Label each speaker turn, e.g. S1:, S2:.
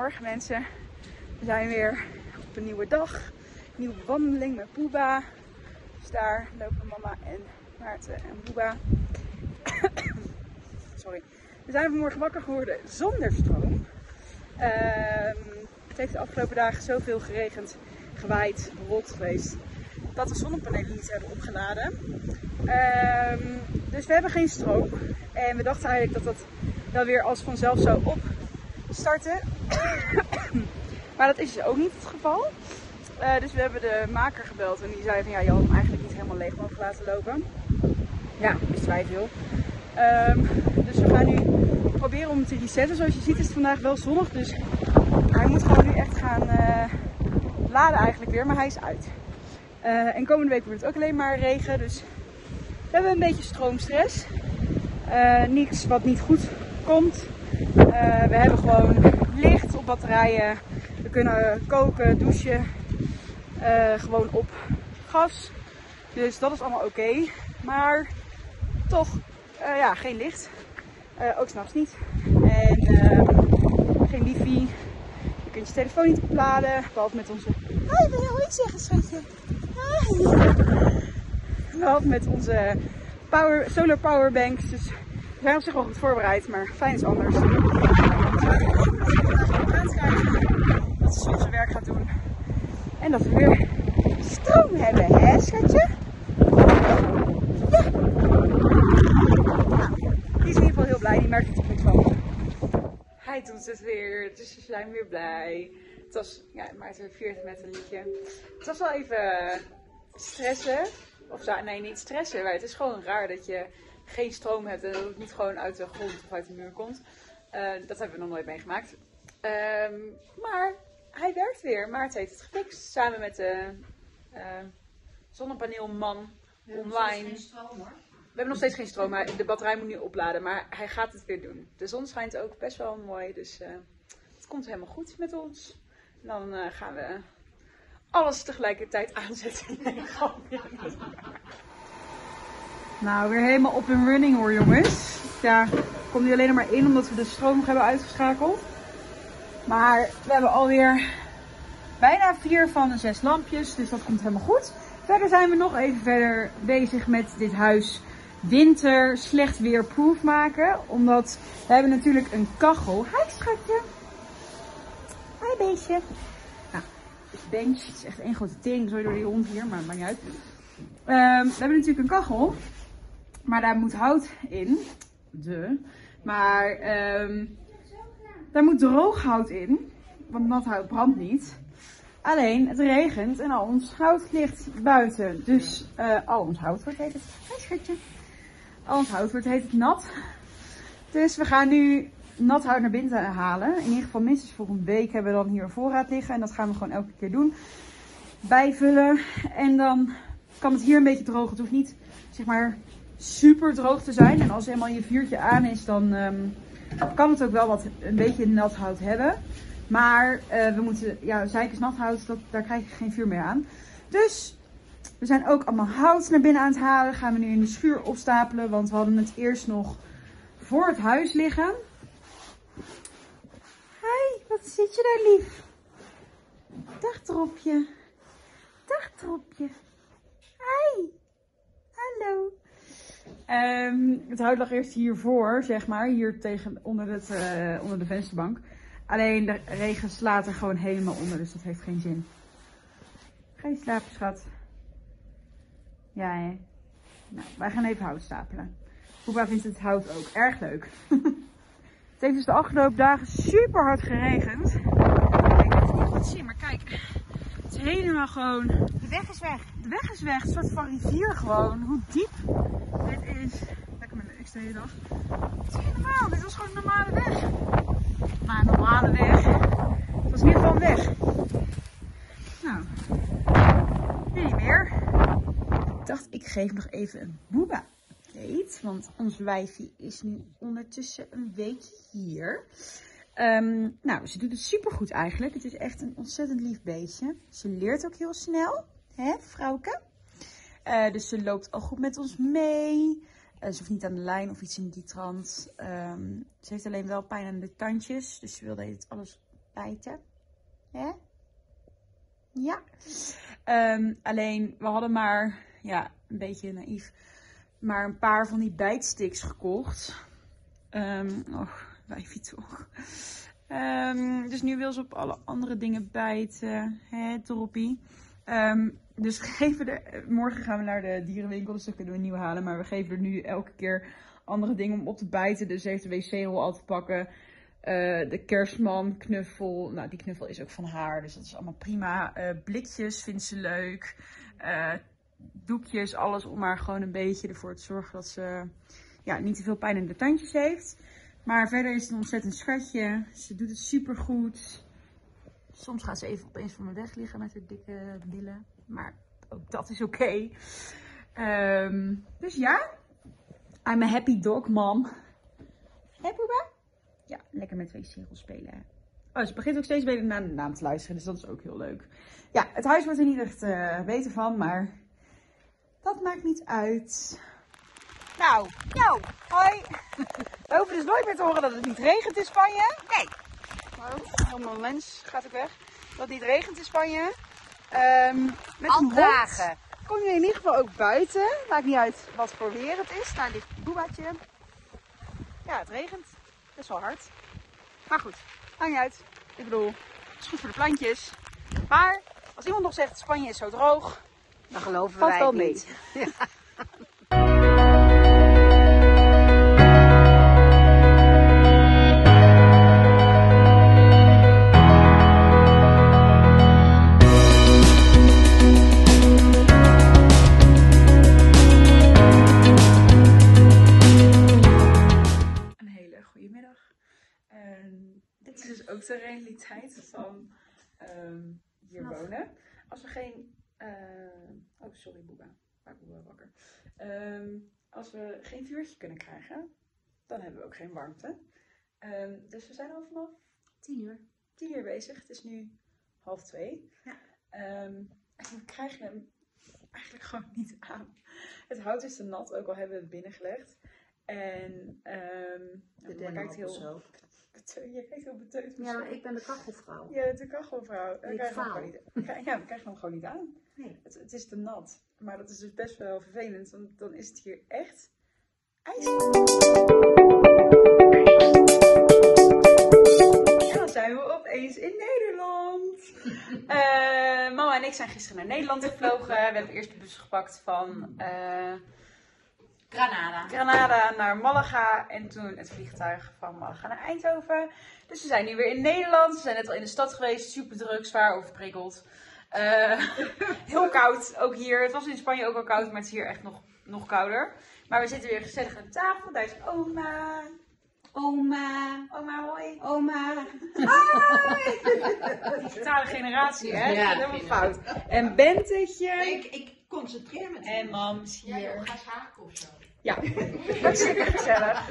S1: Goedemorgen mensen. We zijn weer op een nieuwe dag. Nieuwe wandeling met Poeba. Dus daar lopen mama en Maarten en Poeba. Sorry. We zijn vanmorgen wakker geworden zonder stroom. Ehm, het heeft de afgelopen dagen zoveel geregend, gewaaid, bewolkt geweest. Dat de zonnepanelen niet hebben opgeladen. Ehm, dus we hebben geen stroom. En we dachten eigenlijk dat dat wel weer als vanzelf zou opstarten. maar dat is dus ook niet het geval. Eh, dus we hebben de maker gebeld en die zei van ja, je had hem eigenlijk niet helemaal leeg mogen laten lopen. Ja, wisten wij veel. Ehm, dus we gaan nu proberen om te resetten. Zoals je ziet is het vandaag wel zonnig, dus hij moet gewoon nu echt gaan uh, laden eigenlijk weer, maar hij is uit. Uh, en komende week wordt het ook alleen maar regen, dus we hebben een beetje stroomstress. Niets wat niet goed komt. We hebben gewoon licht op batterijen. We kunnen koken, douchen, gewoon op gas. Dus dat is allemaal oké. Maar toch, ja, geen licht. ook s'nachts niet. En geen wifi. Je kunt je telefoon niet opladen. Behalve met onze... Hoi, wil je iets zeggen, schatje? Behalve met onze power, solar powerbanks. Dus we zijn op zich wel goed voorbereid, maar fijn is anders. Dat ze soms werk gaat doen. En dat we weer stroom hebben, hè schatje? Ja. Die is in ieder geval heel blij, die merkt het er goed van. Hij doet het weer, dus we zijn weer blij. Het was, ja, Maarten viert met een liedje. Het was wel even stressen. Of nee, niet stressen, maar het is gewoon raar dat je geen stroom hebt en dat het niet gewoon uit de grond of uit de muur komt. Uh, dat hebben we nog nooit meegemaakt. Um, maar hij werkt weer. Maarten heeft het gefixt samen met de uh, zonnepaneelman online.
S2: Geen stroom, hoor.
S1: We hebben nog steeds geen stroom, maar de batterij moet nu opladen. Maar hij gaat het weer doen. De zon schijnt ook best wel mooi, dus uh, het komt helemaal goed met ons. En dan uh, gaan we alles tegelijkertijd aanzetten. Nou, weer helemaal op een running hoor jongens. Ja, ik kom nu alleen maar in omdat we de stroom nog hebben uitgeschakeld. Maar we hebben alweer bijna vier van de zes lampjes, dus dat komt helemaal goed. Verder zijn we nog even verder bezig met dit huis winter slecht weerproof maken. Omdat we hebben natuurlijk een kachel. Hi schatje. Hi beestje. Nou, bench. Het is echt één grote tering. Zo door die hond hier, maar maakt niet uit. Um, we hebben natuurlijk een kachel. Maar daar moet hout in. De. Maar um, daar moet droog hout in. Want nat hout brandt niet. Alleen, het regent en al ons hout ligt buiten. Dus uh, al ons hout wordt heet het. Hi schatje. Al ons hout wordt heet het nat. Dus we gaan nu nat hout naar binnen halen. In ieder geval minstens volgende week hebben we dan hier voorraad liggen. En dat gaan we gewoon elke keer doen. Bijvullen. En dan kan het hier een beetje drogen. Het hoeft niet, zeg maar, super droog te zijn. En als helemaal je vuurtje aan is, dan um, kan het ook wel wat een beetje nat hout hebben. Maar uh, we moeten, ja, zeikers nat hout, dat, daar krijg je geen vuur meer aan. Dus we zijn ook allemaal hout naar binnen aan het halen. Gaan we nu in de schuur opstapelen, want we hadden het eerst nog voor het huis liggen. Hi, wat zit je daar lief? Dag Dropje. Dag Dropje. Hi. Um, het hout lag eerst hiervoor, zeg maar. Hier tegen, onder, het, uh, onder de vensterbank. Alleen de regen slaat er gewoon helemaal onder, dus dat heeft geen zin. Ga je slapen, schat? Ja, hè? Nou, wij gaan even hout stapelen. Poepa vindt het hout ook erg leuk. het heeft dus de afgelopen dagen super hard geregend. Ik weet het niet goed zien, maar kijk. Het is helemaal gewoon...
S2: De weg is weg.
S1: De weg is weg. Een soort van rivier gewoon. Hoe diep dit is. Lekker met de X de dag. Het is helemaal. Dit was gewoon een normale weg. Maar een normale weg. Het was geval een weg. Nou. Niet meer. Ik dacht, ik geef nog even een boeba update. Want ons wijfie is nu ondertussen een weekje hier. Um, nou, ze doet het super goed eigenlijk. Het is echt een ontzettend lief beestje. Ze leert ook heel snel, hè, vrouwke? Uh, dus ze loopt al goed met ons mee. Uh, ze hoeft niet aan de lijn of iets in die trant. Um, ze heeft alleen wel pijn aan de tandjes. Dus ze wilde het alles bijten. Hè? Ja. Ehm, alleen, we hadden maar, ja, een beetje naïef, maar een paar van die bijtsticks gekocht. Um, och, wijfie toch. Um, dus nu wil ze op alle andere dingen bijten. Hè, Droppie. Dus geven er, morgen gaan we naar de dierenwinkel, dus dan kunnen we een nieuwe halen. Maar we geven er nu elke keer andere dingen om op te bijten. Dus heeft de wc-rol al te pakken. Uh, de kerstman knuffel. Nou, die knuffel is ook van haar. Dus dat is allemaal prima. Uh, blikjes vindt ze leuk. Uh, doekjes, alles om maar gewoon een beetje ervoor te zorgen dat ze ja, niet te veel pijn in de tandjes heeft. Maar verder is het een ontzettend schatje. Ze doet het super goed. Soms gaat ze even opeens van me weg liggen met haar dikke billen. Maar ook dat is oké. Um, dus ja, I'm a happy dog mom. Hé Poeba? Ja, lekker met twee cirkels spelen. Oh, ze begint ook steeds beter naar de naam te luisteren, dus dat is ook heel leuk. Ja, het huis wordt er niet echt uh, beter van, maar dat maakt niet uit. Nou, nou, hoi. We hoeven dus nooit meer te horen dat het niet regent in Spanje. Nee. Oh, mijn lens gaat ook weg. Dat het niet regent in Spanje. Um, met
S2: Al dagen
S1: kom je in ieder geval ook buiten. Maakt niet uit wat voor weer het is. Daar ligt boebaatje. Ja, het regent. Best wel hard. Maar goed, hang niet uit. Ik bedoel, het is goed voor de plantjes. Maar als iemand nog zegt Spanje is zo droog,
S2: dan geloven wij wel mee. Ja.
S1: De realiteit van um, hier wonen. Als we geen. Uh, oh, sorry, Boeba. Maak Boeba wakker. Um, als we geen vuurtje kunnen krijgen, dan hebben we ook geen warmte. Um, dus we zijn al vanaf
S2: 10 uur.
S1: 10 uur bezig. Het is nu half twee. Ja. en we krijgen hem eigenlijk gewoon niet aan. Het hout is te nat, ook al hebben we het binnengelegd. En um,
S2: de kijkt heel.
S1: Je kijkt heel beteut.
S2: Ja, maar ik ben de kachelvrouw.
S1: Ja, de kachelvrouw. We krijgen hem niet, ja, we krijgen hem gewoon niet aan. Nee. Het, het, is te nat. Maar dat is dus best wel vervelend, want dan is het hier echt. En dan zijn we opeens in Nederland. uh, mama en ik zijn gisteren naar Nederland gevlogen. We hebben eerst de bus gepakt van... Uh,
S2: Granada.
S1: Granada naar Malaga en toen het vliegtuig van Malaga naar Eindhoven. Dus we zijn nu weer in Nederland. We zijn net al in de stad geweest. Super druk, zwaar overprikkeld. Uh, heel koud, ook hier. Het was in Spanje ook al koud, maar het is hier echt nog, nog kouder. Maar we zitten weer gezellig aan tafel. Daar is oma.
S2: Oma.
S1: Oma, hoi.
S2: Oma.
S1: Hoi. Digitale generatie, hè? Ja, helemaal fout. En Bentetje.
S2: Ik, ik concentreer me.
S1: En mams hier.
S2: Ja, ga haken of zo.
S1: Ja, dat is super gezellig.